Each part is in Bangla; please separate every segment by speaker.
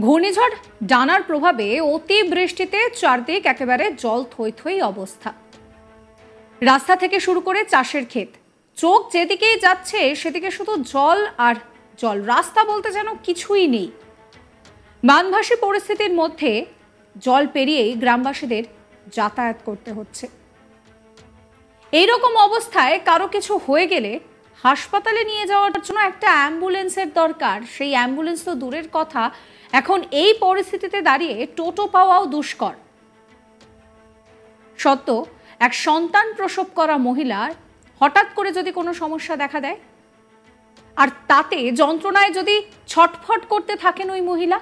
Speaker 1: ঘূর্ণিঝড় ডানার প্রভাবে অতি বৃষ্টিতে চারদিক একেবারে জল থই থই অবস্থা। রাস্তা থেকে শুরু করে চাষের ক্ষেত। চোখ যেদিকেই যাচ্ছে, সেদিকে শুধু জল আর জল। রাস্তা বলতে যেন কিছুই নেই। বানভাসী পরিস্থিতির মধ্যে জল পেরিয়েই গ্রামবাসীদের যাতায়াত করতে হচ্ছে। এইরকম অবস্থায় কারও কিছু হয়ে গেলে হাসপাতালে নিয়ে যাওয়ার জন্য একটা অ্যাম্বুলেন্সের দরকার। সেই অ্যাম্বুলেন্স তো দূরের কথা। এখন এই পরিস্থিতিতে দাঁড়িয়ে টোটো পাওয়াও দুষ্কর। সত্য, এক সন্তান প্রসব করা মহিলার হঠাৎ করে যদি কোনো সমস্যা দেখা দেয়? আর তাতে যন্ত্রণায় যদি ছটফট করতে থাকেন ওই মহিলা?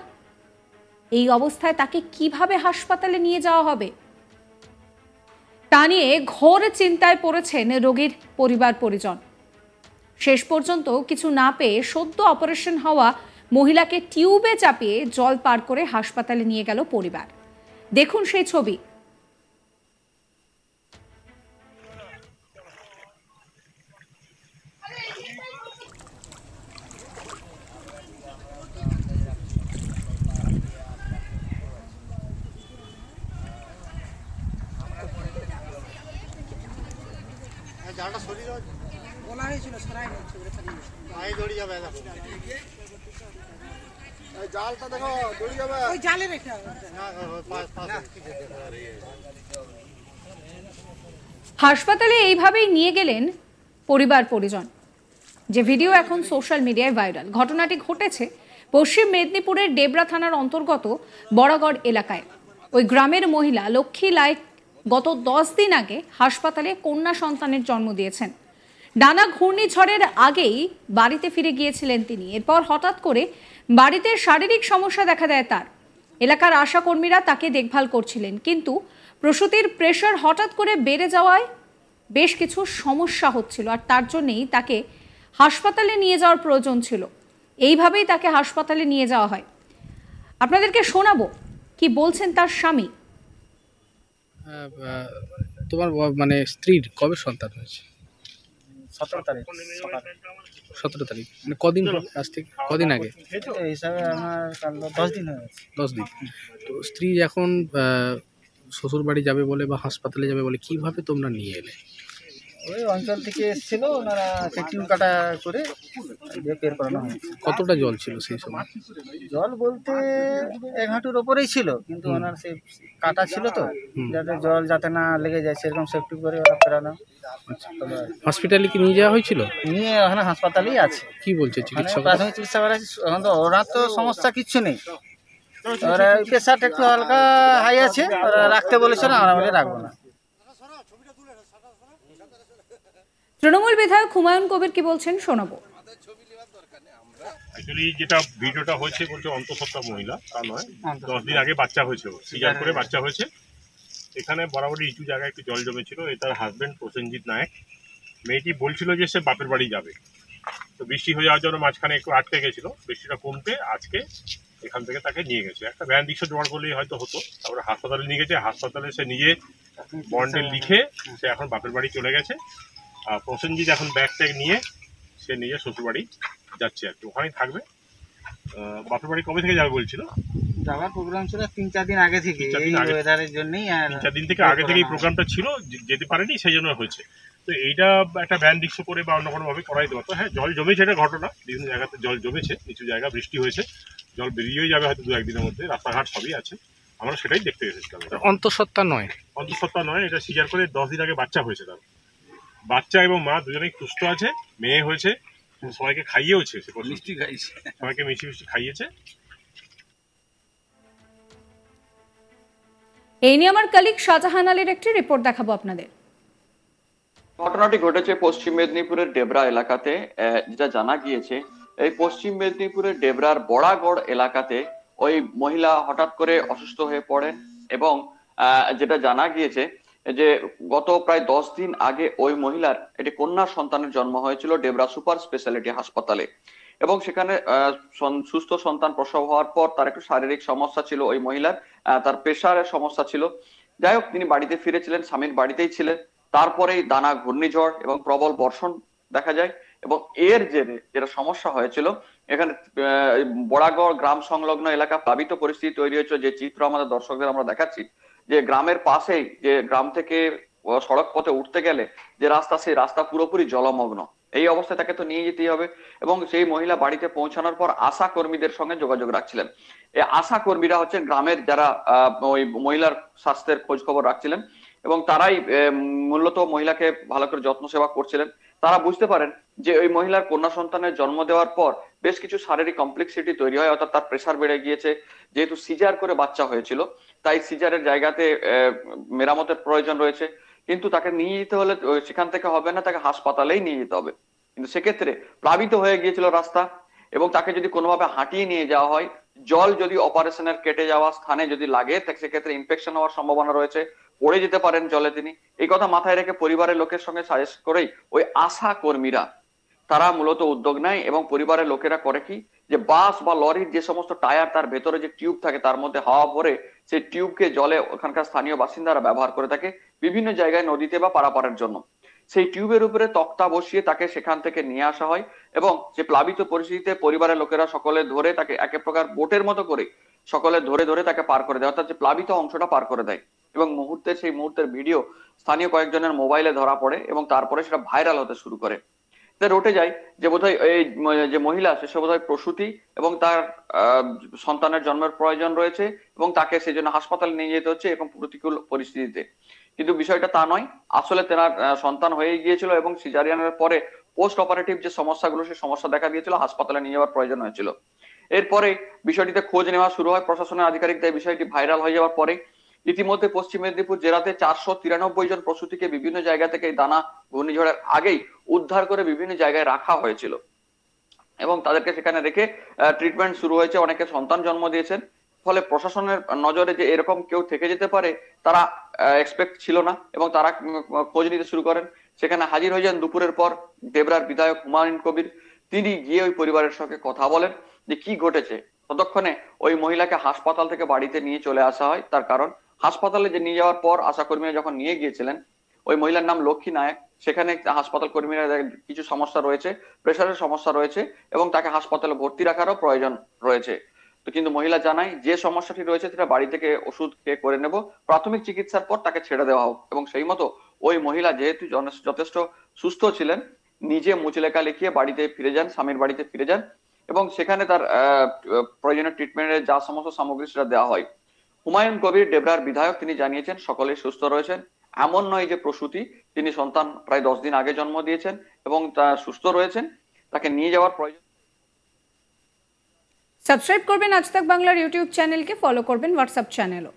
Speaker 1: এই অবস্থায় তাকে কীভাবে হাসপাতালে নিয়ে যাওয়া হবে? তা নিয়ে ঘোর চিন্তায় পড়েছেন রোগীর পরিবার পরিজন শেষ পর্যন্ত কিছু না পেয়ে সদ্য অপারেশন হওয়া মহিলাকে টিউবে চাপিয়ে জল পার করে হাসপাতালে নিয়ে গেল পরিবার। দেখুন সেই ছবি।
Speaker 2: জালটা সরিয়ে দাও।
Speaker 3: বলা সরাই নিচ্ছে ওটা চালিয়ে নিচ্ছে।
Speaker 2: মাই দড়ি যাবে এই জালটা দেখো দড়ি যাবে।
Speaker 3: ওই জালে রেখে
Speaker 2: না পাঁচ পাঁচ কিছু দেখো আর।
Speaker 1: হাসপাতালে এইভাবেই নিয়ে গেলেন পরিবার পরিজন। যে ভিডিও এখন সোশ্যাল মিডিয়ায় ভাইরাল। ঘটনাটি ঘটেছে পশ্চিম মেদিনীপুরের ডেবরা থানার অন্তর্গত বড়গড় এলাকায়। ওই গ্রামের মহিলা লক্ষ্মী লাইক গত দশ দিন আগে হাসপাতালে কন্যা সন্তানের জন্ম দিয়েছেন। ডানা ঘূর্ণিঝড়ের আগেই বাড়িতে ফিরে গিয়েছিলেন তিনি। এরপর হঠাৎ করে বাড়িতে শারীরিক সমস্যা দেখা দেয় তার। এলাকার আশাকর্মীরা তাকে দেখভাল করছিলেন। কিন্তু প্রসূতির প্রেশার হঠাৎ করে বেড়ে যাওয়ায় বেশ কিছু সমস্যা হচ্ছিল আর তার জন্যেই তাকে হাসপাতালে নিয়ে যাওয়ার প্রয়োজন ছিল। এইভাবেই তাকে হাসপাতালে নিয়ে যাওয়া হয়। আপনাদেরকে শোনাবো কি বলছেন তার স্বামী।
Speaker 4: তোমার মানে স্ত্রীর কবে সন্তান হয়েছে?
Speaker 5: সতেরো তারিখ সকাল।
Speaker 4: সতেরো তারিখ। মানে কদিন আজ থেকে কদিন আগে?
Speaker 5: এই হিসাবে আমার কাল দশ দিন হয়ে গেছে।
Speaker 4: দশ দিন। তো স্ত্রী এখন শ্বশুর বাড়ি যাবে বলে বা হাসপাতালে যাবে বলে কীভাবে তোমরা নিয়ে এলে?
Speaker 5: ওই অঞ্চল থেকে এসেছিল ওনারা সেই কাটা করে বের করানো হয়েছে
Speaker 4: কতটা জল ছিল সেই সময়?
Speaker 5: জল বলতে এক হাঁটুর ওপরেই ছিল কিন্তু ওনার সেই কাটা ছিল তো যাতে জল যাতে না লেগে যায় সেরকম সেফটি করে ওরা ফেরানো।
Speaker 4: হসপিটালে কি নিয়ে যাওয়া হয়েছিল?
Speaker 5: নিয়ে ওখানে হাসপাতালেই আছে।
Speaker 4: কি বলছে চিকিৎসক
Speaker 5: প্রাথমিক চিকিৎসা করা। এখন তো ওরা তো সমস্যা কিচ্ছু নেই। ওরা প্রেশারটা একটু হালকা হাই আছে ওরা রাখতে বলেছিল আমরা বলে রাখব না।
Speaker 1: তৃণমূল বিধায়ক হুমায়ুন কবির কি বলছেন শোনাবো।
Speaker 6: অ্যাকচুয়ালি যেটা ভিডিওটা হয়েছে বলছে অন্তঃসত্ত্বা মহিলা তা নয়। দশ দিন আগে বাচ্চা হয়েছে সিজার করে বাচ্চা হয়েছে। এখানে বরাবরই নিচু জায়গায় একটু জল জমেছিল। এ তার হাজবেন্ড প্রসেনজিৎ নায়ক। মেয়েটি বলছিল যে সে বাপের বাড়ি যাবে। তো বৃষ্টি হয়ে যাওয়ার জন্য মাঝখানে একটু আটকে গেছিল। বৃষ্টিটা কমতে আজকে এখান থেকে তাকে নিয়ে গেছে। একটা ভ্যান রিক্সা জোগাড় করলেই হয়তো হতো। তারপরে হাসপাতালে নিয়ে গেছে। হাসপাতালে সে নিজে বন্ডে লিখে সে এখন বাপের বাড়ি চলে গেছে। প্রসেনজিৎ এখন ব্যাগ ট্যাগ নিয়ে সে নিজে শ্বশুরবাড়ি যাচ্ছে আর কি। ওখানেই থাকবে। বাপের বাড়ি কবে থেকে যাবে বলছিল?
Speaker 5: যাওয়ার প্রোগ্রাম ছিল তিন চার দিন আগে থেকে
Speaker 6: চার
Speaker 5: এই
Speaker 6: দিন
Speaker 5: ওয়েদারের জন্যই আর
Speaker 6: তিন চার দিন থেকে আগে থেকে এই প্রোগ্রামটা ছিল যেতে পারেনি সেই জন্য হয়েছে। তো এইটা একটা ভ্যান রিক্সা করে বা অন্য কোনোভাবে করাই দেওয়া। তো হ্যাঁ জল জমেছে এটা ঘটনা। বিভিন্ন জায়গাতে জল জমেছে নিচু জায়গা বৃষ্টি হয়েছে। জল বেরিয়েও যাবে হয়তো দু একদিনের মধ্যে রাস্তাঘাট সবই আছে। আমরা সেটাই দেখতে এসেছিলাম।
Speaker 4: অন্তঃসত্ত্বা নয়।
Speaker 6: অন্তঃসত্ত্বা নয় এটা সিজার করে দশ দিন আগে বাচ্চা হয়েছে তার। বাচ্চা এবং মা দুজনেই সুস্থ আছে মেয়ে হয়েছে সবাইকে খাইয়েওছে মিষ্টি খাইয়েছে সবাইকে মিষ্টি মিষ্টি খাইয়েছে।
Speaker 1: এই নিয়ে আমার কালিক শাহজাহান আলীর একটি রিপোর্ট দেখাবো আপনাদের।
Speaker 7: ঘটনাটি ঘটেছে পশ্চিম মেদিনীপুরের ডেবরা এলাকাতে আহ, যেটা জানা গিয়েছে এই পশ্চিম মেদিনীপুরের ডেবরার বড়াগড় এলাকাতে ওই মহিলা হঠাৎ করে অসুস্থ হয়ে পড়েন এবং আহ, যেটা জানা গিয়েছে যে গত প্রায় দশ দিন আগে ওই মহিলার একটি কন্যা সন্তানের জন্ম হয়েছিল ডেবরা সুপার স্পেশালিটি হাসপাতালে। এবং সেখানে সুস্থ সন্তান প্রসব হওয়ার পর তার একটু শারীরিক সমস্যা ছিল ওই মহিলার তার প্রেশারের সমস্যা ছিল। যাই হোক, তিনি বাড়িতে ফিরেছিলেন, স্বামীর বাড়িতেই ছিলেন। তারপরেই দানা ঘূর্ণিঝড় এবং প্রবল বর্ষণ দেখা যায় এবং এর জেরে যেটা সমস্যা হয়েছিল, এখানে বড়াগড় গ্রাম সংলগ্ন এলাকা প্লাবিত পরিস্থিতি তৈরি হয়েছিল যে চিত্র আমাদের দর্শকদের আমরা দেখাচ্ছি। যে গ্রামের পাশেই, যে গ্রাম থেকে সড়ক পথে উঠতে গেলে যে রাস্তা, সেই রাস্তা পুরোপুরি জলমগ্ন। এই অবস্থায় তাকে তো নিয়ে যেতেই হবে এবং সেই মহিলা বাড়িতে পৌঁছানোর পর আশা কর্মীদের সঙ্গে যোগাযোগ রাখছিলেন। এই আশা কর্মীরা হচ্ছেন গ্রামের যারা ওই মহিলার স্বাস্থ্যের খোঁজ খবর রাখছিলেন এবং তারাই মূলত মহিলাকে ভালো করে যত্ন সেবা করছিলেন। তারা বুঝতে পারেন যে ওই মহিলার কন্যা সন্তানের জন্ম দেওয়ার পর বেশ কিছু শারীরিক কমপ্লেক্সিটি তৈরি হয়, অর্থাৎ তার প্রেসার বেড়ে গিয়েছে। যেহেতু সিজার করে বাচ্চা হয়েছিল, তাই সিজারের জায়গাতে মেরামতের প্রয়োজন রয়েছে। কিন্তু তাকে নিয়ে যেতে হলে সেখান থেকে হবে না, তাকে হাসপাতালেই নিয়ে যেতে হবে। কিন্তু সেক্ষেত্রে প্লাবিত হয়ে গিয়েছিল রাস্তা এবং তাকে যদি কোনোভাবে হাঁটিয়ে নিয়ে যাওয়া হয়, জল যদি অপারেশনের কেটে যাওয়া, স্থানে যদি লাগে সেক্ষেত্রে ইনফেকশন হওয়ার সম্ভাবনা রয়েছে। পড়ে যেতে পারেন জলে তিনি। এই কথা মাথায় রেখে পরিবারের লোকের সঙ্গে সাজেস্ট করেই ওই আশা কর্মীরা, তারা মূলত উদ্যোগ নেয় এবং পরিবারের লোকেরা করে কি যে বাস বা লরির যে সমস্ত টায়ার তার ভেতরে যে টিউব থাকে তার মধ্যে হাওয়া ভরে সেই টিউবকে জলে ওখানকার স্থানীয় বাসিন্দারা ব্যবহার করে থাকে বিভিন্ন জায়গায় নদীতে বা পারাপারের জন্য। সেই টিউবের উপরে তক্তা বসিয়ে তাকে সেখান থেকে নিয়ে আসা হয় এবং যে প্লাবিত পরিস্থিতিতে পরিবারের লোকেরা সকলে ধরে তাকে এক এক প্রকার বোটের মতো করে সকলে ধরে ধরে তাকে পার করে দেয়, অর্থাৎ যে প্লাবিত অংশটা পার করে দেয়। এবং মুহূর্তের সেই মুহূর্তের ভিডিও স্থানীয় কয়েকজনের মোবাইলে ধরা পড়ে এবং তারপরে সেটা ভাইরাল হতে শুরু করে। রটে যায় যে বোধহয় এই যে মহিলা সে বোধহয় প্রসূতি এবং তার সন্তানের জন্মের প্রয়োজন রয়েছে এবং তাকে সেই জন্য হাসপাতালে নিয়ে যেতে হচ্ছে এরকম প্রতিকূল পরিস্থিতিতে। কিন্তু বিষয়টা তা নয়, আসলে তেনার সন্তান হয়ে গিয়েছিল এবং সিজারিয়ানের পরে পোস্ট অপারেটিভ যে সমস্যাগুলো সেই সমস্যা দেখা দিয়েছিল, হাসপাতালে নিয়ে যাওয়ার প্রয়োজন হয়েছিল। এরপরে বিষয়টিতে খোঁজ নেওয়া শুরু হয় প্রশাসনের আধিকারিকদের, বিষয়টি ভাইরাল হয়ে যাওয়ার পরে ইতিমধ্যে পশ্চিম মেদিনীপুর জেলাতে চারশো তিরানব্বই জন প্রসূতিকে বিভিন্ন জায়গা থেকে দানা ঘূর্ণিঝড়ের আগেই উদ্ধার করে বিভিন্ন জায়গায় রাখা হয়েছিল। এবং তাদেরকে সেখানে রেখে ট্রিটমেন্ট শুরু হয়েছে। অনেকে সন্তান জন্ম দিয়েছেন। ফলে প্রশাসনের নজরে যে এরকম কেউ থেকে যেতে পারে, তারা এক্সপেক্ট ছিল না এবং তারা খোঁজ নিতে শুরু করেন। সেখানে হাজির হয়ে যান দুপুরের পর দেবরার বিধায়ক হুমায়ুন কবির। তিনি গিয়ে ওই পরিবারের সঙ্গে কথা বলেন যে, কি ঘটেছে? ততক্ষণে ওই মহিলাকে হাসপাতাল থেকে বাড়িতে নিয়ে চলে আসা হয়। তার কারণ হাসপাতালে যে নিয়ে যাওয়ার পর আশাকর্মীরা যখন নিয়ে গিয়েছিলেন, ওই মহিলার নাম লক্ষ্মী নায়ক। সেখানে হাসপাতাল কর্মীরা কিছু সমস্যা রয়েছে, প্রেশারের সমস্যা রয়েছে এবং তাকে হাসপাতালে ভর্তি রাখারও প্রয়োজন রয়েছে। তো কিন্তু মহিলা জানায়, যে সমস্যাটি রয়েছে সেটা বাড়ি থেকে ওষুধ খেয়ে করে নেব, প্রাথমিক চিকিৎসার পর তাকে ছেড়ে দেওয়া হোক। এবং সেই মতো ওই মহিলা যেহেতু যথেষ্ট সুস্থ ছিলেন, নিজে মুচলেখা লিখিয়ে বাড়িতে ফিরে যান, স্বামীর বাড়িতে ফিরে যান এবং সেখানে তার প্রয়োজনীয় ট্রিটমেন্টের যা সমস্ত সামগ্রী সেটা দেওয়া হয়। হুমায়ুন কবির ডেবরার বিধায়ক তিনি জানিয়েছেন, সকলে সুস্থ রয়েছেন। এমন নয় যে প্রসূতি, তিনি সন্তান প্রায় দশ দিন আগে জন্ম দিয়েছেন এবং তা সুস্থ রয়েছেন। তাকে নিয়ে যাওয়ার প্রয়োজন
Speaker 1: সাবস্ক্রাইব করবেন আজ তাক বাংলার ইউটিউব চ্যানেলকে ফলো করবেন হোয়াটসঅ্যাপ চ্যানেলও।